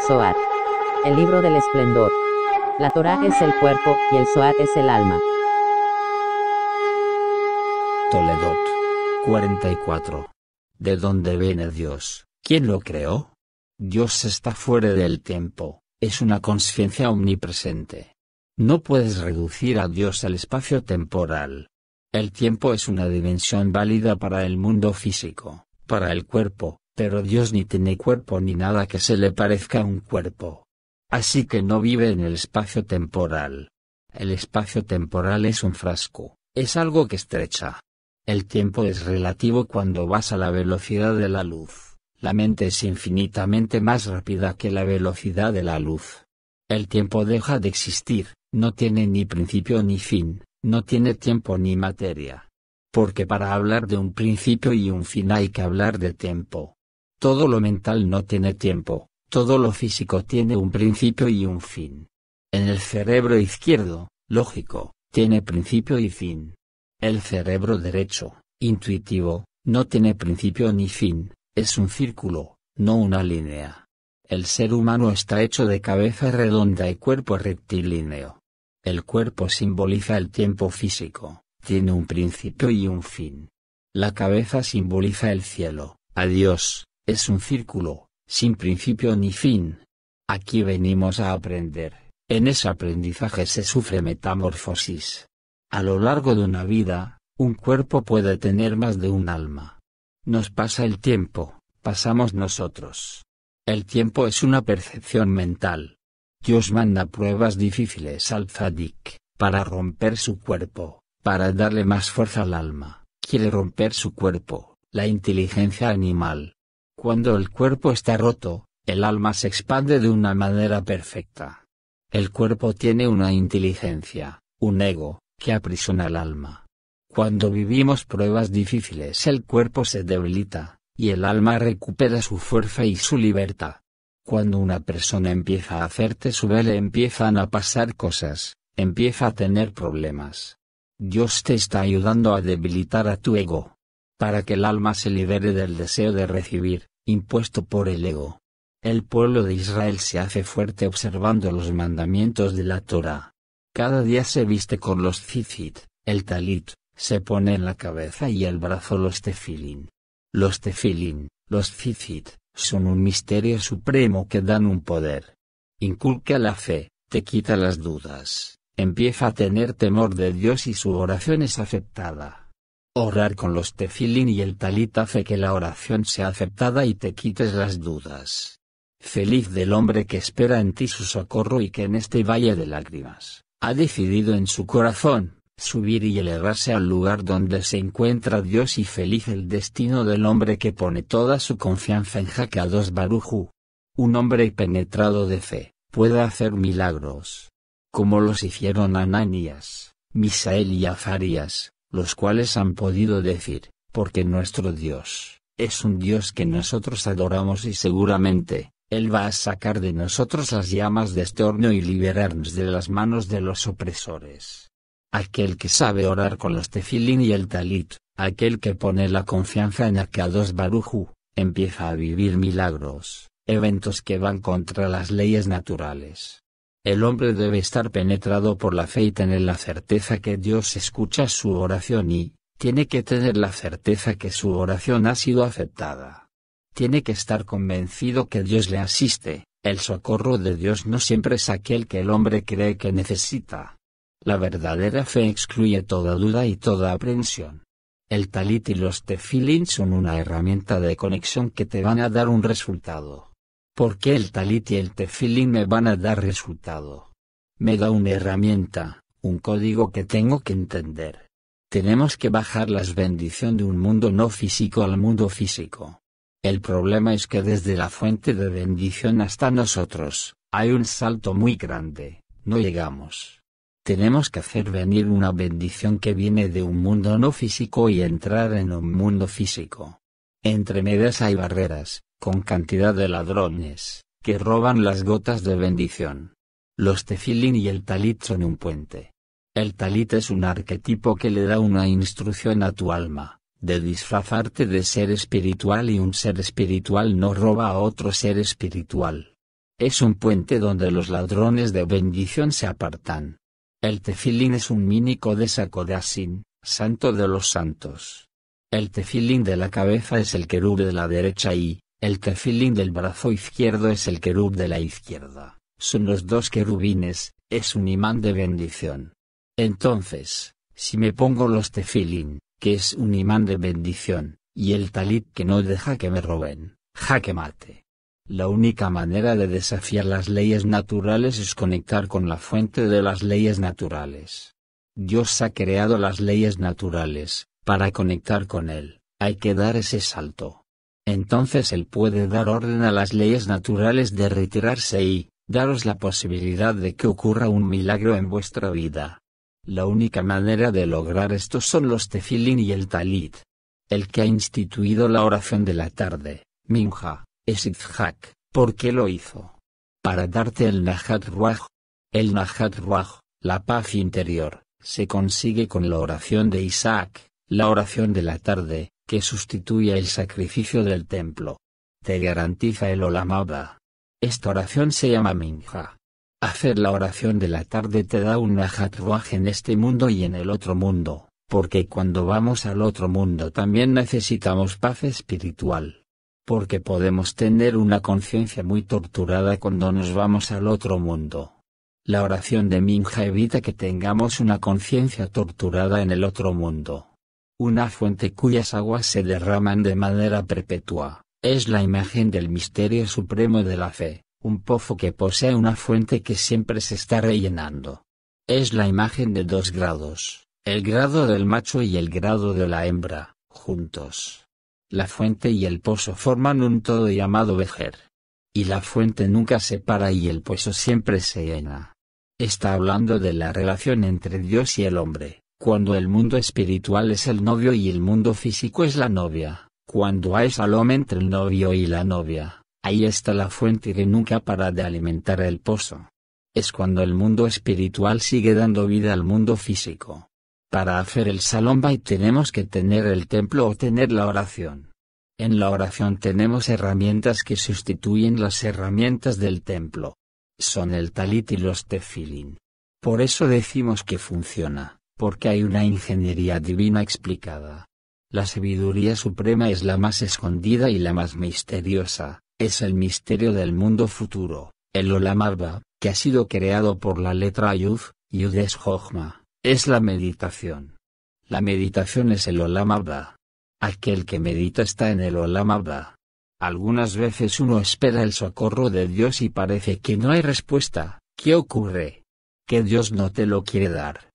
El. El libro del esplendor. La Torah es el cuerpo, y el Zohar es el alma. Toledot. 44. ¿De dónde viene Dios? ¿Quién lo creó? Dios está fuera del tiempo, es una conciencia omnipresente. No puedes reducir a Dios al espacio temporal. El tiempo es una dimensión válida para el mundo físico, para el cuerpo, pero Dios ni tiene cuerpo ni nada que se le parezca a un cuerpo. Así que no vive en el espacio temporal. El espacio temporal es un frasco, es algo que estrecha. El tiempo es relativo cuando vas a la velocidad de la luz. La mente es infinitamente más rápida que la velocidad de la luz. El tiempo deja de existir, no tiene ni principio ni fin, no tiene tiempo ni materia. Porque para hablar de un principio y un fin hay que hablar de tiempo. Todo lo mental no tiene tiempo, todo lo físico tiene un principio y un fin. En el cerebro izquierdo, lógico, tiene principio y fin. El cerebro derecho, intuitivo, no tiene principio ni fin, es un círculo, no una línea. El ser humano está hecho de cabeza redonda y cuerpo rectilíneo. El cuerpo simboliza el tiempo físico, tiene un principio y un fin. La cabeza simboliza el cielo, a Dios, es un círculo, sin principio ni fin. Aquí venimos a aprender, en ese aprendizaje se sufre metamorfosis. A lo largo de una vida, un cuerpo puede tener más de un alma. Nos pasa el tiempo, pasamos nosotros. El tiempo es una percepción mental. Dios manda pruebas difíciles al tzadik, para romper su cuerpo, para darle más fuerza al alma. Quiere romper su cuerpo, la inteligencia animal, cuando el cuerpo está roto, el alma se expande de una manera perfecta. El cuerpo tiene una inteligencia, un ego, que aprisiona el alma. Cuando vivimos pruebas difíciles el cuerpo se debilita, y el alma recupera su fuerza y su libertad. Cuando una persona empieza a hacerte su le empiezan a pasar cosas, empieza a tener problemas. Dios te está ayudando a debilitar a tu ego, para que el alma se libere del deseo de recibir, impuesto por el ego. El pueblo de Israel se hace fuerte observando los mandamientos de la Torah. Cada día se viste con los tzitzit, el talit, se pone en la cabeza y el brazo los tefilin. Los tefilin, los tzitzit, son un misterio supremo que dan un poder. Inculca la fe, te quita las dudas, empieza a tener temor de Dios y su oración es aceptada. Orar con los tefilín y el talit hace que la oración sea aceptada y te quites las dudas. Feliz del hombre que espera en ti su socorro y que en este valle de lágrimas, ha decidido en su corazón, subir y elevarse al lugar donde se encuentra Dios y feliz el destino del hombre que pone toda su confianza en Hakados Baruju. Un hombre penetrado de fe, puede hacer milagros. Como los hicieron Ananías, Misael y Azarías, los cuales han podido decir, porque nuestro Dios, es un Dios que nosotros adoramos y seguramente, Él va a sacar de nosotros las llamas de este horno y liberarnos de las manos de los opresores. Aquel que sabe orar con los tefilín y el talit, aquel que pone la confianza en Akados Baruju, empieza a vivir milagros, eventos que van contra las leyes naturales. El hombre debe estar penetrado por la fe y tener la certeza que Dios escucha su oración y, tiene que tener la certeza que su oración ha sido aceptada. Tiene que estar convencido que Dios le asiste, el socorro de Dios no siempre es aquel que el hombre cree que necesita. La verdadera fe excluye toda duda y toda aprensión. El talit y los tefilin son una herramienta de conexión que te van a dar un resultado. ¿Por qué el talit y el tefilín me van a dar resultado? Me da una herramienta, un código que tengo que entender. Tenemos que bajar las bendiciones de un mundo no físico al mundo físico. El problema es que desde la fuente de bendición hasta nosotros, hay un salto muy grande, no llegamos. Tenemos que hacer venir una bendición que viene de un mundo no físico y entrar en un mundo físico. Entre medias hay barreras, con cantidad de ladrones, que roban las gotas de bendición. Los tefilín y el talit son un puente. El talit es un arquetipo que le da una instrucción a tu alma, de disfrazarte de ser espiritual y un ser espiritual no roba a otro ser espiritual. Es un puente donde los ladrones de bendición se apartan. El tefilín es un mini de Kodasin, santo de los santos. El tefilín de la cabeza es el querub de la derecha y, el tefilín del brazo izquierdo es el querub de la izquierda. Son los dos querubines, es un imán de bendición. Entonces, si me pongo los tefilín, que es un imán de bendición, y el talit que no deja que me roben, jaque mate. La única manera de desafiar las leyes naturales es conectar con la fuente de las leyes naturales. Dios ha creado las leyes naturales, para conectar con Él, hay que dar ese salto. Entonces Él puede dar orden a las leyes naturales de retirarse y, daros la posibilidad de que ocurra un milagro en vuestra vida. La única manera de lograr esto son los tefilín y el talit. El que ha instituido la oración de la tarde, Minja, es Itzhak, ¿por qué lo hizo? Para darte el Nahat Ruach. El Nahat Ruach, la paz interior, se consigue con la oración de Isaac, la oración de la tarde, que sustituye el sacrificio del templo. Te garantiza el Olamaba. Esta oración se llama Minja. Hacer la oración de la tarde te da un Nahat Ruach en este mundo y en el otro mundo, porque cuando vamos al otro mundo también necesitamos paz espiritual porque podemos tener una conciencia muy torturada cuando nos vamos al otro mundo. La oración de Minja evita que tengamos una conciencia torturada en el otro mundo. Una fuente cuyas aguas se derraman de manera perpetua, es la imagen del misterio supremo de la fe, un pozo que posee una fuente que siempre se está rellenando. Es la imagen de dos grados, el grado del macho y el grado de la hembra, juntos. La fuente y el pozo forman un todo llamado Vejer. Y la fuente nunca se para y el pozo siempre se llena. Está hablando de la relación entre Dios y el hombre, cuando el mundo espiritual es el novio y el mundo físico es la novia, cuando hay salón entre el novio y la novia, ahí está la fuente que nunca para de alimentar el pozo. Es cuando el mundo espiritual sigue dando vida al mundo físico. Para hacer el salón y tenemos que tener el templo o tener la oración. En la oración tenemos herramientas que sustituyen las herramientas del templo. Son el talit y los tefilin. Por eso decimos que funciona, porque hay una ingeniería divina explicada. La sabiduría suprema es la más escondida y la más misteriosa, es el misterio del mundo futuro, el Olam que ha sido creado por la letra Yud, Yud es es la meditación. La meditación es el Olam Aquel que medita está en el Olam Algunas veces uno espera el socorro de Dios y parece que no hay respuesta. ¿Qué ocurre? Que Dios no te lo quiere dar.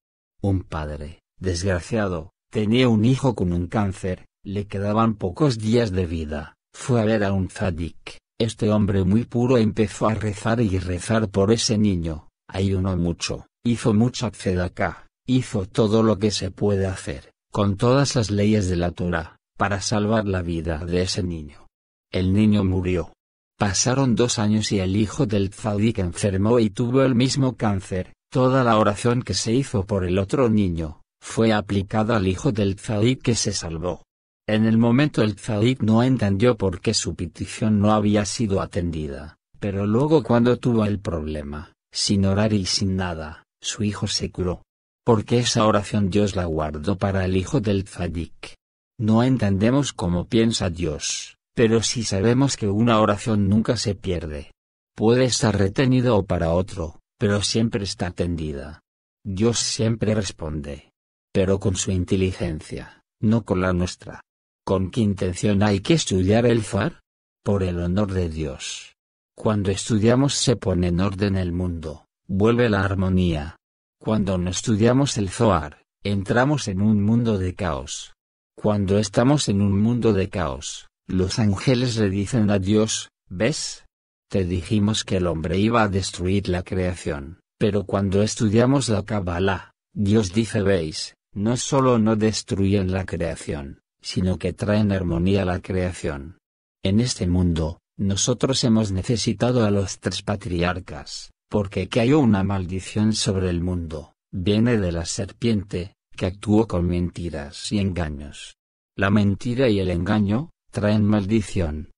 Un padre, desgraciado, tenía un hijo con un cáncer, le quedaban pocos días de vida, fue a ver a un zadik. Este hombre muy puro empezó a rezar y rezar por ese niño, ayunó mucho, hizo mucha tzedaká, hizo todo lo que se puede hacer, con todas las leyes de la Torah, para salvar la vida de ese niño. El niño murió. Pasaron dos años y el hijo del tzadik enfermó y tuvo el mismo cáncer. Toda la oración que se hizo por el otro niño, fue aplicada al hijo del tzadik que se salvó. En el momento el tzadik no entendió por qué su petición no había sido atendida, pero luego cuando tuvo el problema, sin orar y sin nada, su hijo se curó porque esa oración Dios la guardó para el hijo del tzadik. No entendemos cómo piensa Dios, pero sí sabemos que una oración nunca se pierde. Puede estar retenida o para otro, pero siempre está atendida. Dios siempre responde. Pero con su inteligencia, no con la nuestra. ¿Con qué intención hay que estudiar el FAR? Por el honor de Dios. Cuando estudiamos se pone en orden el mundo, vuelve la armonía, cuando no estudiamos el Zohar, entramos en un mundo de caos. Cuando estamos en un mundo de caos, los ángeles le dicen a Dios, ¿ves? Te dijimos que el hombre iba a destruir la creación, pero cuando estudiamos la Kabbalah, Dios dice veis, no solo no destruyen la creación, sino que traen armonía a la creación. En este mundo, nosotros hemos necesitado a los tres patriarcas, porque cayó una maldición sobre el mundo, viene de la serpiente, que actuó con mentiras y engaños. La mentira y el engaño, traen maldición.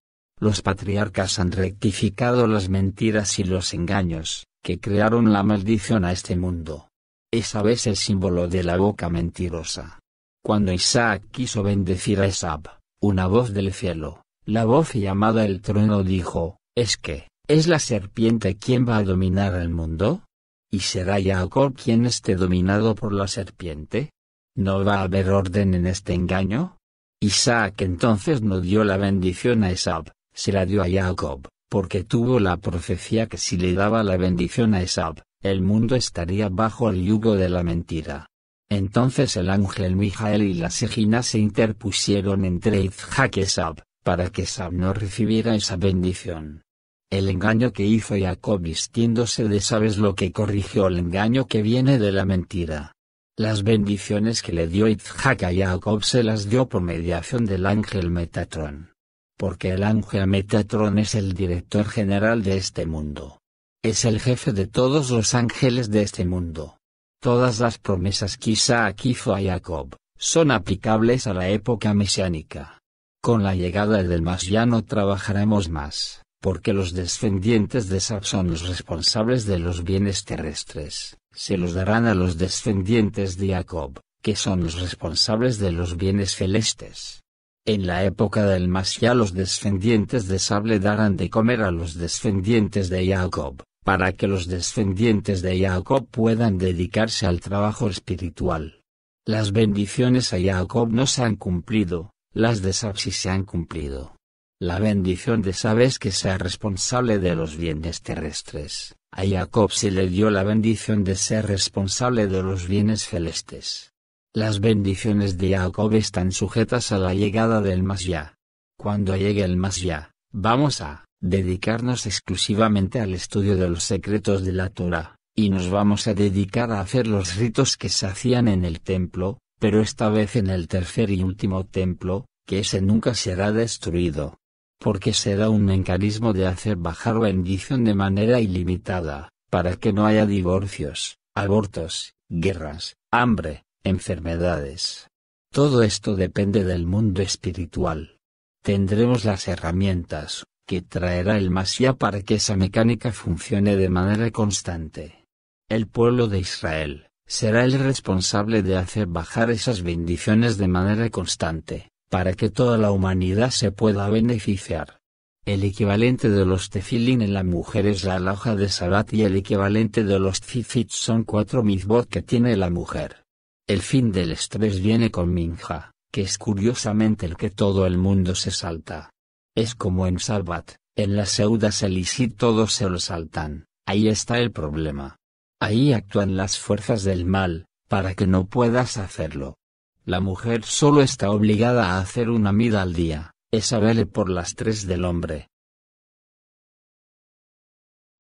Los patriarcas han rectificado las mentiras y los engaños, que crearon la maldición a este mundo. Esa es el símbolo de la boca mentirosa. Cuando Isaac quiso bendecir a Esab, una voz del cielo, la voz llamada el trueno dijo, es que, ¿es la serpiente quien va a dominar el mundo? ¿Y será Jacob quien esté dominado por la serpiente? ¿No va a haber orden en este engaño? Isaac entonces no dio la bendición a Esab, se la dio a Jacob, porque tuvo la profecía que si le daba la bendición a Esab, el mundo estaría bajo el yugo de la mentira. Entonces el ángel Mijael y la Segina se interpusieron entre Isaac y Esab, para que Esab no recibiera esa bendición. El engaño que hizo Jacob vistiéndose de Esab es lo que corrigió el engaño que viene de la mentira. Las bendiciones que le dio Isaac a Jacob se las dio por mediación del ángel Metatron. Porque el ángel Metatron es el director general de este mundo. Es el jefe de todos los ángeles de este mundo. Todas las promesas que Isaac hizo a Jacob, son aplicables a la época mesiánica. Con la llegada del más ya no trabajaremos más, porque los descendientes de Sab son los responsables de los bienes terrestres, se los darán a los descendientes de Jacob, que son los responsables de los bienes celestes. En la época del más ya los descendientes de Sab le darán de comer a los descendientes de Jacob, para que los descendientes de Jacob puedan dedicarse al trabajo espiritual. Las bendiciones a Jacob no se han cumplido, las de Sab sí se han cumplido. La bendición de Sab es que sea responsable de los bienes terrestres. A Jacob se le dio la bendición de ser responsable de los bienes celestes. Las bendiciones de Jacob están sujetas a la llegada del ya. Cuando llegue el ya, vamos a dedicarnos exclusivamente al estudio de los secretos de la Torah, y nos vamos a dedicar a hacer los ritos que se hacían en el templo, pero esta vez en el tercer y último templo, que ese nunca será destruido. Porque será un mecanismo de hacer bajar bendición de manera ilimitada, para que no haya divorcios, abortos, guerras, hambre, enfermedades. Todo esto depende del mundo espiritual. Tendremos las herramientas, que traerá el Masía para que esa mecánica funcione de manera constante. El pueblo de Israel, será el responsable de hacer bajar esas bendiciones de manera constante, para que toda la humanidad se pueda beneficiar. El equivalente de los tefilin en la mujer es la alhaja de Sabat y el equivalente de los tzifit son cuatro mizbot que tiene la mujer. El fin del estrés viene con minja, que es curiosamente el que todo el mundo se salta. Es como en Salvat, en las seudas elisit todos se lo saltan, ahí está el problema. Ahí actúan las fuerzas del mal, para que no puedas hacerlo. La mujer solo está obligada a hacer una mida al día, esa vele por las tres del hombre.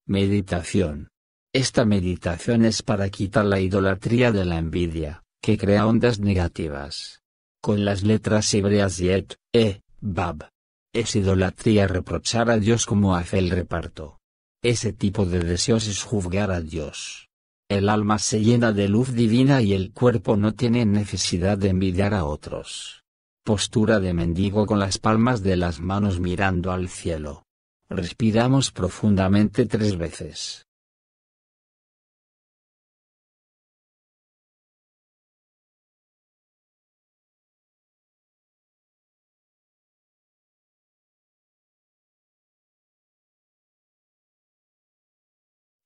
Meditación. Esta meditación es para quitar la idolatría de la envidia, que crea ondas negativas. Con las letras hebreas Yet, E, Bab, es idolatría reprochar a Dios como hace el reparto. Ese tipo de deseos es juzgar a Dios. El alma se llena de luz divina y el cuerpo no tiene necesidad de envidiar a otros. Postura de mendigo con las palmas de las manos mirando al cielo. Respiramos profundamente tres veces.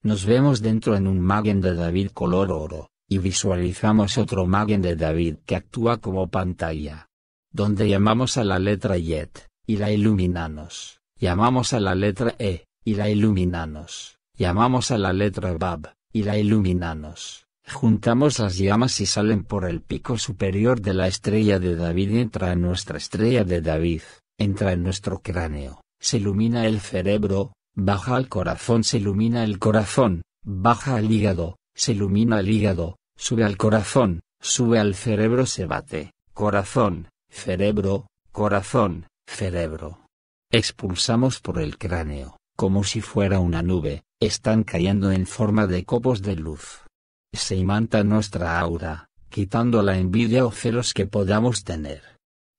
Nos vemos dentro en un Magen de David color oro, y visualizamos otro Magen de David que actúa como pantalla. Donde llamamos a la letra Yet, y la iluminamos, llamamos a la letra E, y la iluminamos, llamamos a la letra Bab, y la iluminamos. Juntamos las llamas y salen por el pico superior de la estrella de David y entra en nuestra estrella de David, entra en nuestro cráneo, se ilumina el cerebro, baja al corazón se ilumina el corazón, baja al hígado, se ilumina el hígado, sube al corazón, sube al cerebro se bate, corazón, cerebro, corazón, cerebro. Expulsamos por el cráneo, como si fuera una nube, están cayendo en forma de copos de luz. Se imanta nuestra aura, quitando la envidia o celos que podamos tener.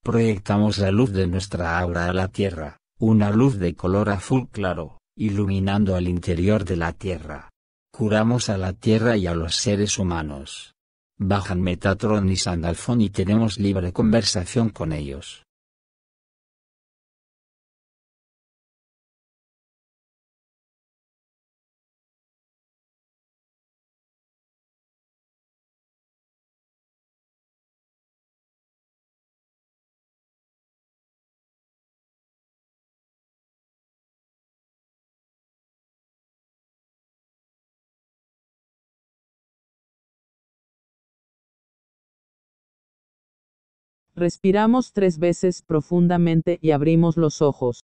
Proyectamos la luz de nuestra aura a la tierra, Una luz de color azul claro, iluminando al interior de la Tierra. Curamos a la Tierra y a los seres humanos. Bajan Metatron y Sandalfón y tenemos libre conversación con ellos. Respiramos tres veces profundamente y abrimos los ojos.